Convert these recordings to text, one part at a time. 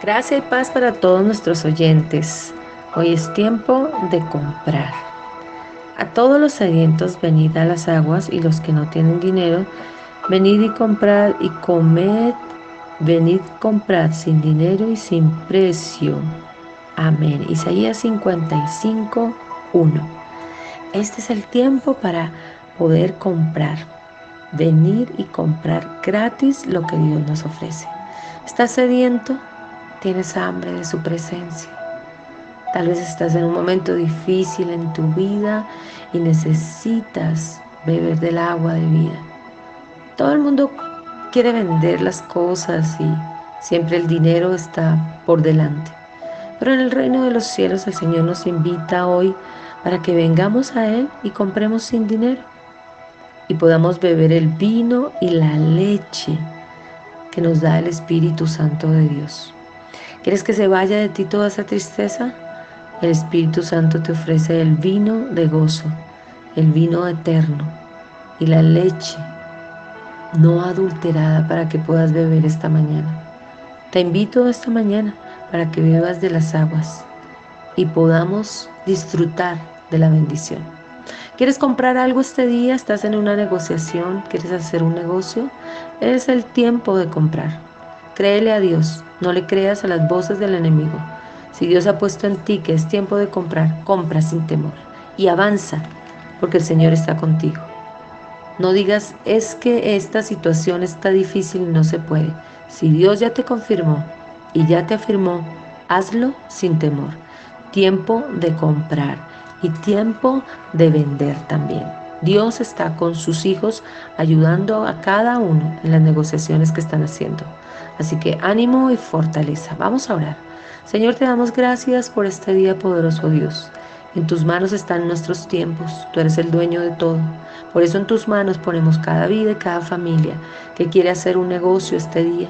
Gracia y paz para todos nuestros oyentes. Hoy es tiempo de comprar. A todos los sedientos venid a las aguas y los que no tienen dinero, venid y comprad y comed, venid comprad sin dinero y sin precio. Amén. Isaías 55, 1. Este es el tiempo para poder comprar, venir y comprar gratis lo que Dios nos ofrece. ¿Estás sediento? Tienes hambre de su presencia. Tal vez estás en un momento difícil en tu vida y necesitas beber del agua de vida. Todo el mundo quiere vender las cosas y siempre el dinero está por delante. Pero en el reino de los cielos el Señor nos invita hoy para que vengamos a Él y compremos sin dinero y podamos beber el vino y la leche que nos da el Espíritu Santo de Dios. ¿Quieres que se vaya de ti toda esa tristeza? El Espíritu Santo te ofrece el vino de gozo, el vino eterno y la leche no adulterada para que puedas beber esta mañana. Te invito esta mañana para que bebas de las aguas y podamos disfrutar de la bendición. ¿Quieres comprar algo este día? ¿Estás en una negociación? ¿Quieres hacer un negocio? Es el tiempo de comprar. Créele a Dios, no le creas a las voces del enemigo. Si Dios ha puesto en ti que es tiempo de comprar, compra sin temor y avanza, porque el Señor está contigo. No digas, es que esta situación está difícil y no se puede. Si Dios ya te confirmó y ya te afirmó, hazlo sin temor. Tiempo de comprar y tiempo de vender también. Dios está con sus hijos ayudando a cada uno en las negociaciones que están haciendo. Así que ánimo y fortaleza. Vamos a orar. Señor, te damos gracias por este día poderoso Dios. En tus manos están nuestros tiempos. Tú eres el dueño de todo. Por eso en tus manos ponemos cada vida y cada familia que quiere hacer un negocio este día,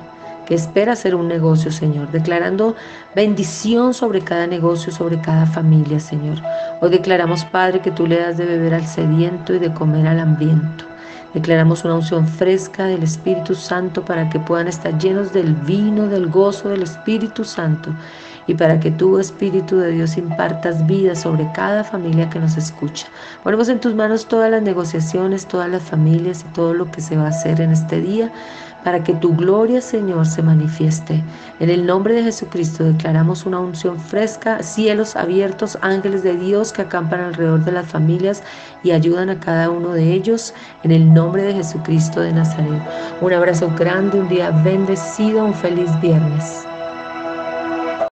que espera hacer un negocio, Señor, declarando bendición sobre cada negocio, sobre cada familia, Señor. Hoy declaramos, Padre, que tú le das de beber al sediento y de comer al hambriento. Declaramos una unción fresca del Espíritu Santo para que puedan estar llenos del vino, del gozo del Espíritu Santo y para que tu Espíritu de Dios impartas vida sobre cada familia que nos escucha. Ponemos en tus manos todas las negociaciones, todas las familias y todo lo que se va a hacer en este día para que tu gloria, Señor, se manifieste. En el nombre de Jesucristo declaramos una unción fresca, cielos abiertos, ángeles de Dios que acampan alrededor de las familias y ayudan a cada uno de ellos. En el nombre de Jesucristo de Nazaret. Un abrazo grande, un día bendecido, un feliz viernes.